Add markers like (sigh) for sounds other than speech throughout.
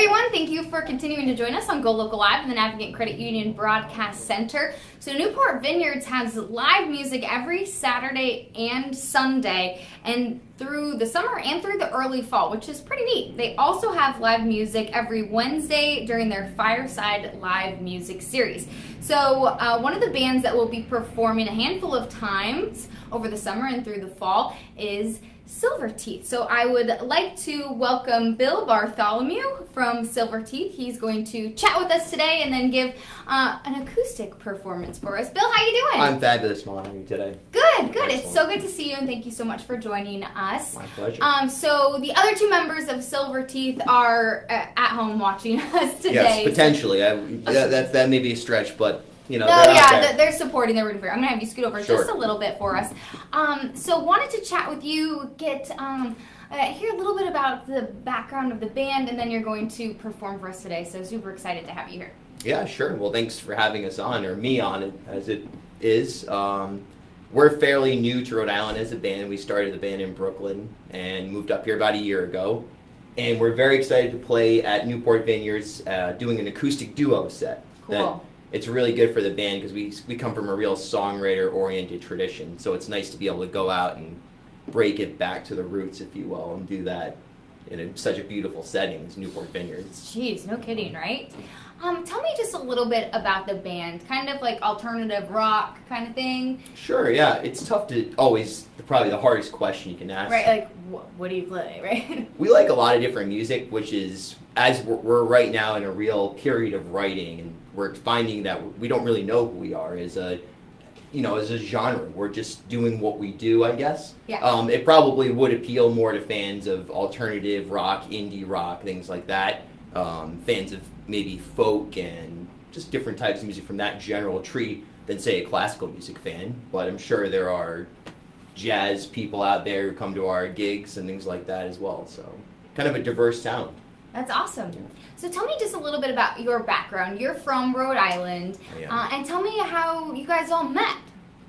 everyone. Thank you for continuing to join us on Go Local Live in the Navigant Credit Union Broadcast Center. So, Newport Vineyards has live music every Saturday and Sunday, and through the summer and through the early fall, which is pretty neat. They also have live music every Wednesday during their Fireside Live Music Series. So, uh, one of the bands that will be performing a handful of times over the summer and through the fall is Silverteeth. So I would like to welcome Bill Bartholomew from Silverteeth. He's going to chat with us today and then give uh, an acoustic performance for us. Bill, how you doing? I'm fabulous, Mom. How are you today? Good, good. Excellent. It's so good to see you, and thank you so much for joining us. My pleasure. Um, so the other two members of Silverteeth are uh, at home watching (laughs) us today. Yes, potentially. I, (laughs) that, that, that may be a stretch, but you know. No, yeah, they're supporting. They're rooting for. You. I'm gonna have you scoot over sure. just a little bit for us. Um, so wanted to chat with you, get um, uh, hear a little bit about the background of the band, and then you're going to perform for us today. So super excited to have you here. Yeah, sure. Well, thanks for having us on, or me on, as it is. Um, we're fairly new to Rhode Island as a band. We started the band in Brooklyn and moved up here about a year ago. And we're very excited to play at Newport Vineyards uh, doing an acoustic duo set. Cool it's really good for the band because we we come from a real songwriter oriented tradition. So it's nice to be able to go out and break it back to the roots, if you will, and do that in a, such a beautiful setting as Newport Vineyards. Jeez, no kidding, right? Um, tell me just a little bit about the band, kind of like alternative rock kind of thing. Sure, yeah. It's tough to always, probably the hardest question you can ask. Right, like, wh- what do you play, (laughs) right? we like a lot of different music, which is, as we're, we're right now in a real period of writing and we're finding that we don't really know who we are as a you know as a genre. We're just doing what we do i guess. Yeah. um, it probably would appeal more to fans of alternative rock indie rock things like that. Um, fans of maybe folk and just different types of music from that general tree than say a classical music fan. But i'm sure there are jazz people out there who come to our gigs and things like that as well. So kind of a diverse sound that's awesome. So tell me just a little bit about your background. You're from Rhode Island, uh, and tell me how you guys all met.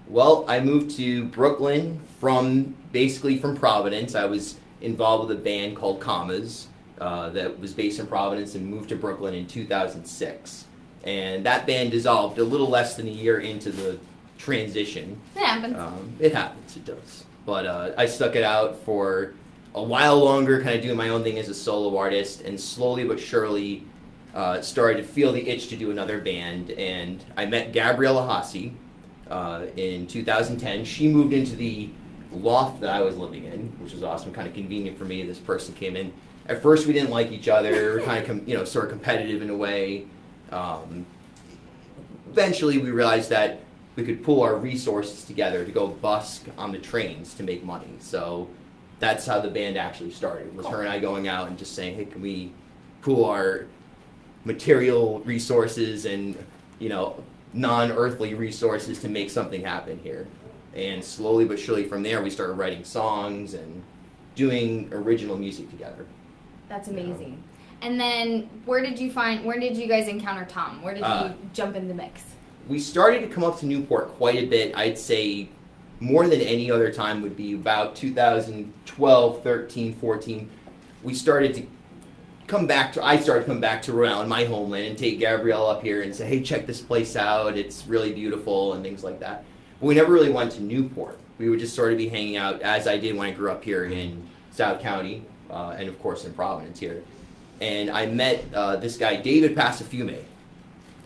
Well, I moved to Brooklyn from basically from Providence. I was involved with a band called Commas uh, that was based in Providence and moved to Brooklyn in 2006. And that band dissolved a little less than a year into the transition. It happens. Um, it happens. It does. But uh, I stuck it out for a while longer, kind of doing my own thing as a solo artist, and slowly but surely uh, started to feel the itch to do another band. And I met Gabriella Hasse uh, in 2010. She moved into the loft that I was living in, which was awesome, kind of convenient for me. This person came in. At first, we didn't like each other. We kind of, com- you know, sort of competitive in a way. Um, eventually, we realized that we could pull our resources together to go busk on the trains to make money. So that's how the band actually started. Was her and I going out and just saying, "Hey, can we pool our material resources and you know non-earthly resources to make something happen here?" And slowly but surely, from there, we started writing songs and doing original music together. That's amazing. And then, where did you find? Where did you guys encounter Tom? Where did uh, you jump in the mix? We started to come up to Newport quite a bit. I'd say more than any other time would be about 2012, 13, 14. We started to come back to, I started come back to Rhode Island, my homeland, and take Gabrielle up here and say, hey, check this place out. It's really beautiful and things like that. But we never really went to Newport. We would just sort of be hanging out as I did when I grew up here in South County, uh, and of course in Providence here. And I met uh, this guy, David Passafume.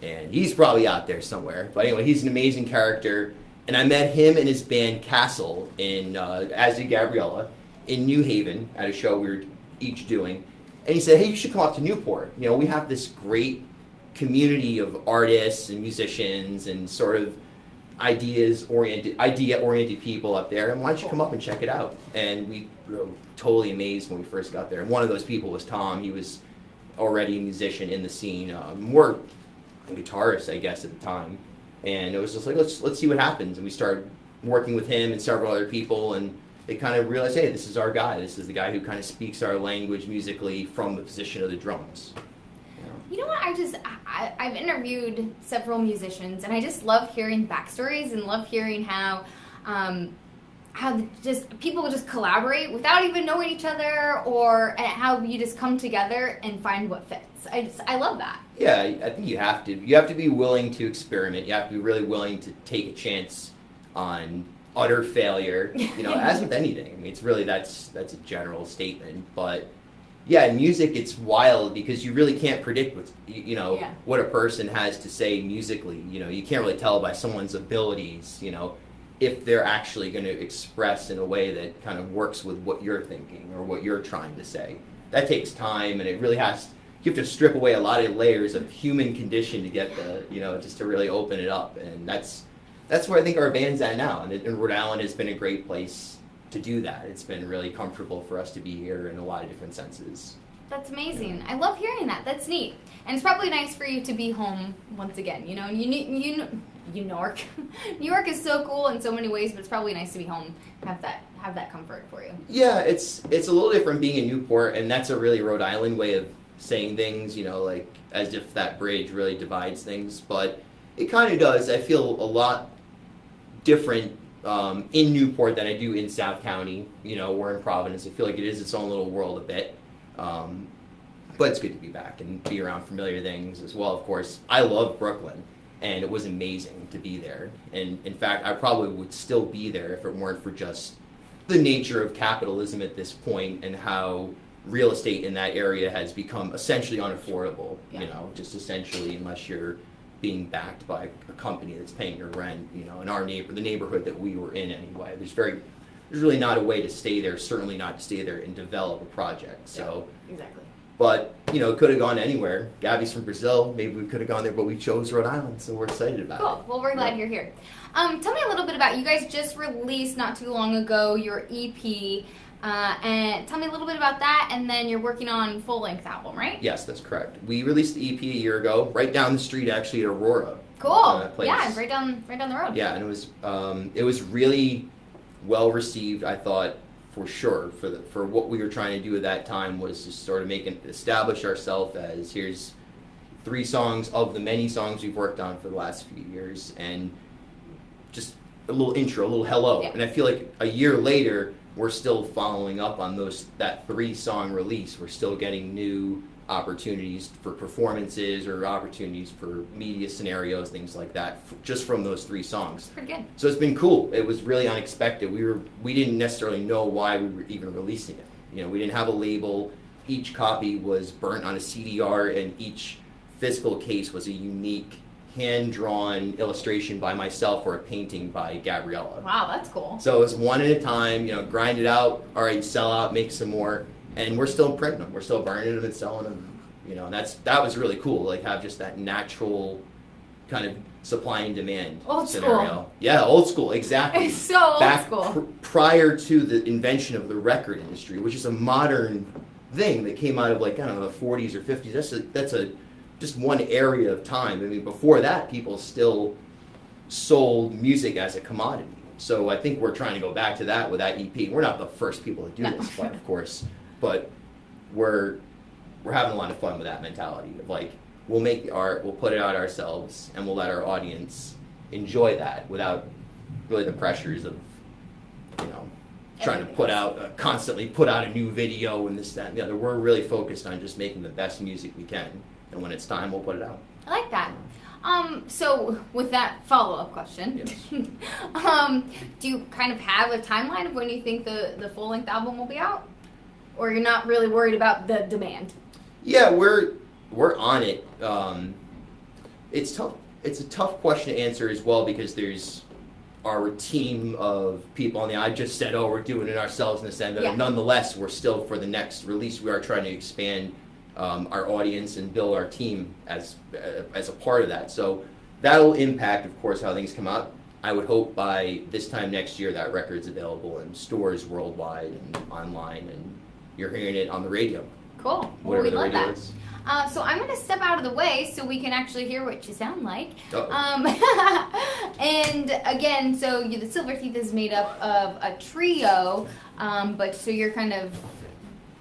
And he's probably out there somewhere. But anyway, he's an amazing character and I met him and his band Castle in uh, as Gabriella in New Haven at a show we were each doing, and he said, "Hey, you should come up to Newport. You know, we have this great community of artists and musicians and sort of ideas oriented idea oriented people up there and why don't you come up and check it out? And we were totally amazed when we first got there. And one of those people was tom. He was already a musician in the scene uh, more guitarist i guess at the time and it was just like let's let's see what happens and we started working with him and several other people and they kind of realized hey this is our guy this is the guy who kind of speaks our language musically from the position of the drums you know what i just I, i've interviewed several musicians and i just love hearing backstories and love hearing how um, how just people just collaborate without even knowing each other, or how you just come together and find what fits. I just I love that. Yeah, I think you have to. You have to be willing to experiment. You have to be really willing to take a chance on utter failure. You know, as with anything. I mean, it's really that's that's a general statement, but yeah, in music it's wild because you really can't predict what you know Yeah. what a person has to say musically. You know, you can't really tell by someone's abilities. You know, if they're actually going to express in a way that kind of works with what you're thinking or what you're trying to say. That takes time, and it really has. You have to strip away a lot of layers of human condition to get the, you know, just to really open it up, and that's that's where I think our band's at now. And, it- and Rhode Island has been a great place to do that. It's been really comfortable for us to be here in a lot of different senses. That's amazing. I love hearing that. That's neat. And it's probably nice for you to be home once again. You know, you you you New York. (laughs) New York is so cool in so many ways, but it's probably nice to be home. Have that have that comfort for you. Yeah, it's it's a little different being in Newport, and that's a really Rhode Island way of saying things. You know, like as if that bridge really divides things, but it kind of does. I feel a lot different um, in Newport than I do in South County. You know, or in Providence. I feel like it is its own little world a bit. Um, but it's good to be back and be around familiar things as well. Of course, I love Brooklyn, and it was amazing to be there. And in fact, I probably would still be there if it weren't for just the nature of capitalism at this point and how real estate in that area has become essentially unaffordable. Yeah. You know, just essentially, unless you're being backed by a company that's paying your rent. You know, in our neighbor, the neighborhood that we were in anyway, there's very, there's really not a way to stay there. Certainly not to stay there and develop a project. So. Exactly. But you know, it could have gone anywhere. Gabby's from Brazil. Maybe we could have gone there, but we chose Rhode Island, so we're excited about it. Cool. Well, we're glad you're here. Um, tell me a little bit about you guys just released not too long ago your EP, uh, and tell me a little bit about that. And then you're working on full length album, right? Yes, that's correct. We released the EP a year ago, right down the street, actually at Aurora. Cool. Uh, place. yeah, right down right down the road. Yeah, and it was um, it was really well received. I thought for sure for the for what we were trying to do at that time was to sort of make an establish ourselves as here's three songs of the many songs we've worked on for the last few years and just a little intro, a little hello. Yeah. And I feel like a year later we're still following up on those that three song release. We're still getting new opportunities for performances or opportunities for media scenarios, things like that, f- just from those three songs. Pretty good. So it's been cool. It was really unexpected. We were we didn't necessarily know why we were even releasing it. You know, we didn't have a label. Each copy was burnt on a CDR, and each physical case was a unique hand-drawn illustration by myself or a painting by Gabriella. Wow, that's cool. So it was one at a time. You know, grind it out. All right, sell out, make some more, and we're still printing them. We're still burning them and selling them. You know, and that's that was really cool. Like have just that natural kind of supply and demand Old school. Yeah, old school, exactly. It's so old Back school. pr- prior to the invention of the record industry, which is a modern thing that came out of like I don't know the 40s or 50s. That's a that's a just one area of time. I mean, before that, people still sold music as a commodity. So I think we're trying to go back to that with that EP. We're not the first people to do No. this, but of course, but we're we're having a lot of fun with that mentality of like we'll make the art, we'll put it out ourselves, and we'll let our audience enjoy that without really the pressures of you know trying to put out uh, constantly put out a new video and this that and the other. We're really focused on just making the best music we can, and when it's time, we'll put it out. I like that. Um, so with that follow up question, (laughs) um, do you kind of have a timeline of when you think the, the full length album will be out? Or you're not really worried about the demand? Yeah, we're we're on it. Um, it's tough. It's a tough question to answer as well because there's our team of people. And I just said, oh, we're doing it ourselves in the sense that Yeah. nonetheless, we're still for the next release. We are trying to expand um, our audience and build our team as uh, as a part of that. So that'll impact, of course, how things come out. I would hope by this time next year that record's available in stores worldwide and online, and you're hearing it on the radio, Cool. Well, we the love radio that. is. Uh, so I'm going to step out of the way so we can actually hear what you sound like. Um, (laughs) and again, so you, the Silverteeth is made up of a trio, um, but so you're kind of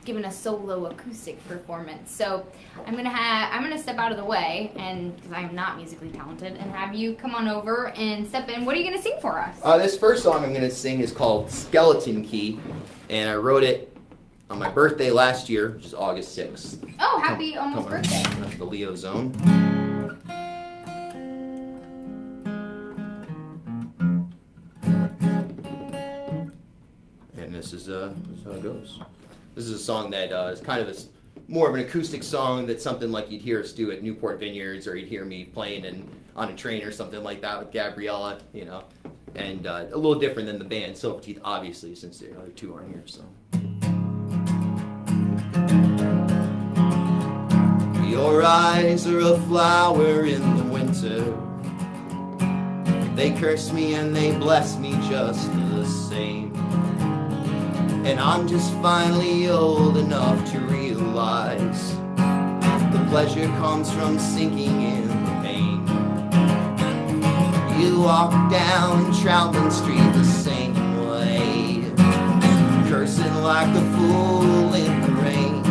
giving a solo acoustic performance. So I'm gonna have I'm gonna step out of the way, and because I'm not musically talented, and have you come on over and step in. What are you gonna sing for us? Uh, this first song I'm going to sing is called Skeleton Key, and I wrote it on my birthday last year, which is August 6th. Oh, happy almost Come birthday! That's the Leo zone. And this is, uh, this is how it goes. This is a song that uh, is kind of a more of an acoustic song that's something like you'd hear us do at Newport Vineyards or you'd hear me playing in, on a train or something like that with Gabriella, you know. And uh, a little different than the band Silverteeth, obviously, since the other two aren't here, so. Your eyes are a flower in the winter. They curse me and they bless me just the same. And I'm just finally old enough to realize the pleasure comes from sinking in the pain. You walk down Troutman Street the same way, cursing like a fool in the rain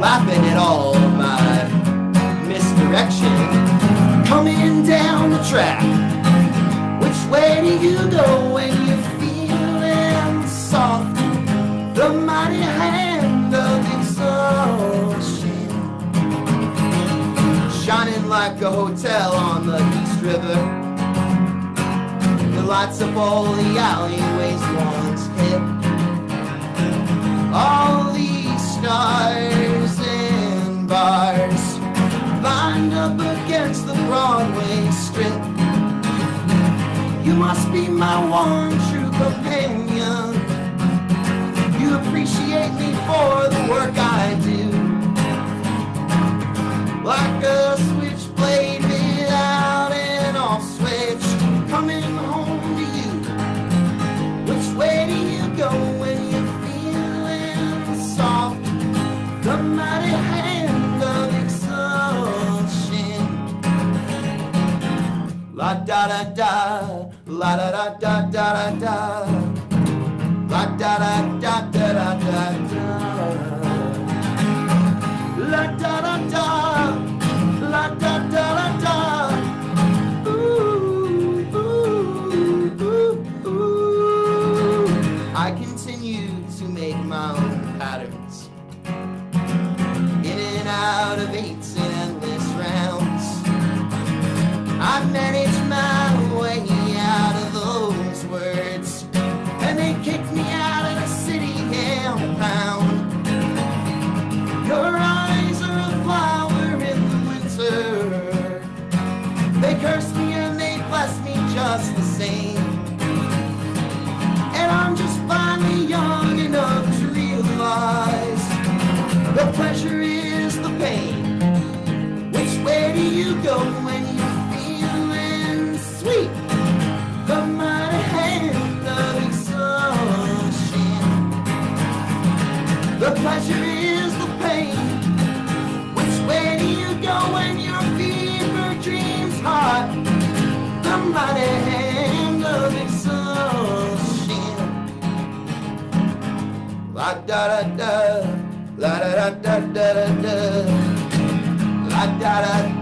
laughing at all my misdirection. Coming down the track, which way do you go when The mighty hand of exhaustion, shining like a hotel on the East River. The lights up all the alleyways once hit. All these stars and bars lined up against the Broadway strip. You must be my one me for the work I do. Like a switchblade out and off switch, coming home to you. Which way do you go when you're feeling soft? The mighty hand of exhaustion. La da da da, la da da da da da da. La da da da da da da. Da da da da da. La da da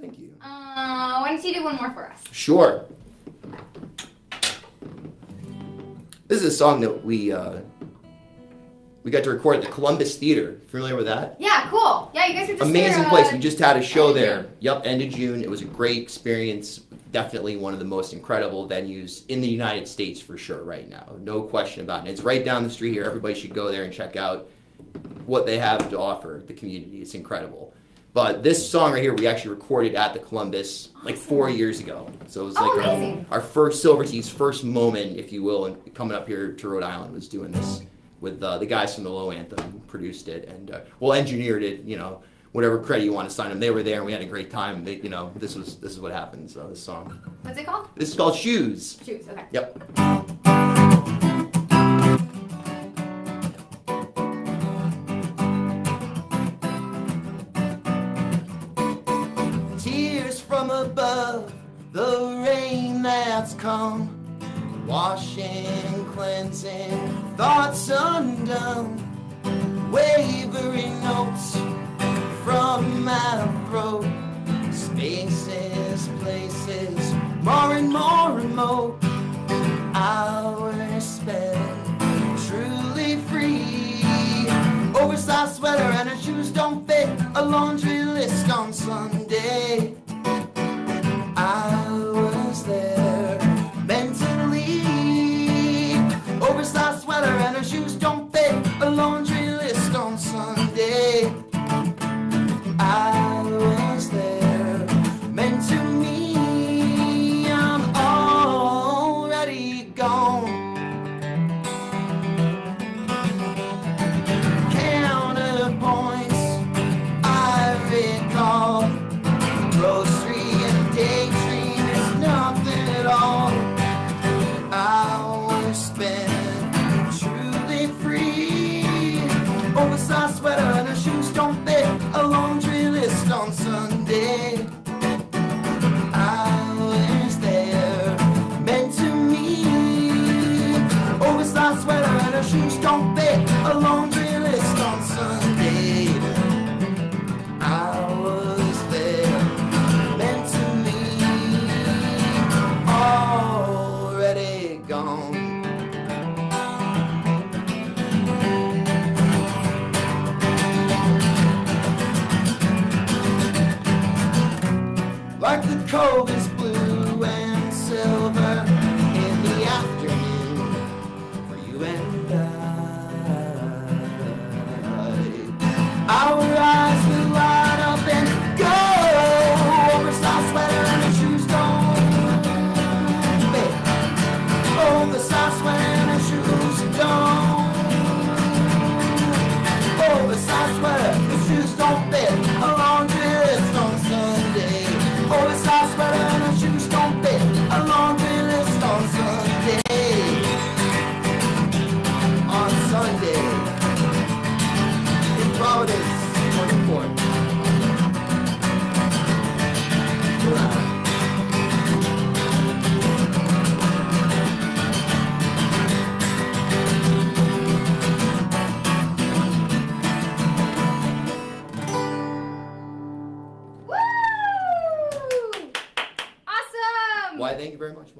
Thank you. Uh, why don't you do one more for us? Sure. This is a song that we uh, we got to record at the Columbus Theater. Familiar with that? Yeah, cool. Yeah, you guys are just Amazing here, uh, place. We just had a show there. June. Yep, end of June. It was a great experience. Definitely one of the most incredible venues in the United States for sure right now. No question about it. It's right down the street here. Everybody should go there and check out what they have to offer the community. It's incredible. But this song right here, we actually recorded at the Columbus like four years ago. So it was Oh, like our, amazing. our first Silverteeth's first moment, if you will, and coming up here to Rhode Island was doing this with uh, the guys from the Low Anthem produced it and uh, well engineered it. You know, whatever credit you want to sign them, they were there and we had a great time. They, you know, this was this is what happens. Uh, this song. What's it called? This is called Shoes. Shoes. Okay. Yep. Washing, cleansing, thoughts undone, wavering notes from my throat, spaces, places, more and more remote hours spent truly free. Oversized sweater and her shoes don't fit. A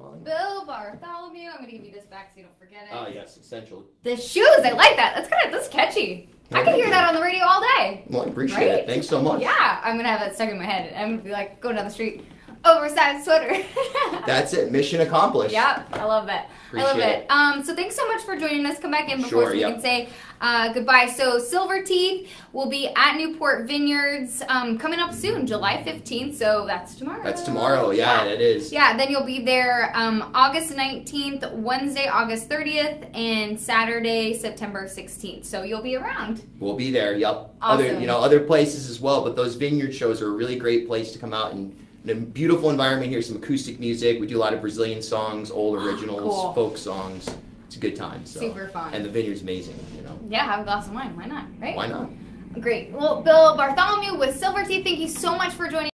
Molly. Bill Bartholomew. I'm gonna give you this back so you don't forget it. Oh, yes, essential. The shoes. I like that. That's kind of that's catchy. I can hear that on the radio all day. Well, I appreciate Right? it. Thanks so much. Yeah, I'm gonna have that stuck in my head. I'm gonna be like going down the street, oversized sweater. (laughs) That's it. Mission accomplished. Yep, I love it. I love Appreciate it. Um, so thanks so much for joining us. Come back in before Sure, so we yep. can say uh, goodbye. So Silverteeth will be at Newport Vineyards um, coming up soon, July 15th. So that's tomorrow. That's tomorrow. Yeah, it is. Yeah, then you'll be there um, August 19th, Wednesday, August 30th, and Saturday, September 16th. So you'll be around. We'll be there. Yep. Other, you know, other places as well. But those vineyard shows are a really great place to come out and. A beautiful environment here, some acoustic music. We do a lot of Brazilian songs, old ah, originals, Cool. folk songs. It's a good time. So. Super fun. And the vineyard's amazing. You know, Yeah, have a glass of wine. Why not? Right? why not? Great. Well, Bill Bartholomew with Silverteeth, thank you so much for joining.